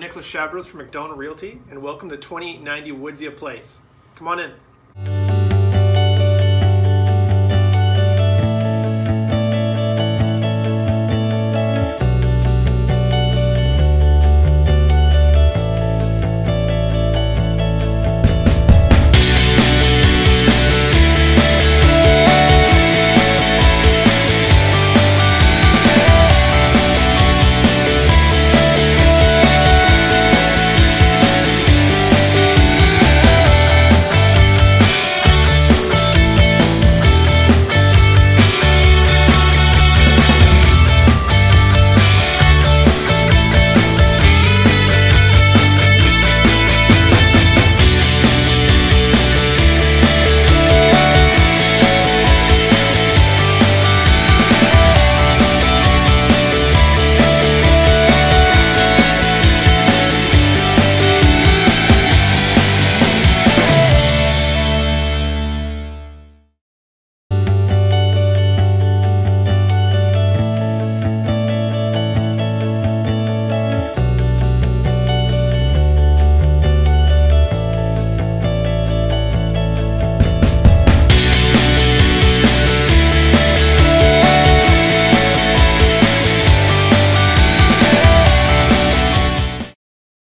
nicholas chabros from McDonald Realty, and welcome to 2890 Woodsia Place. Come on in.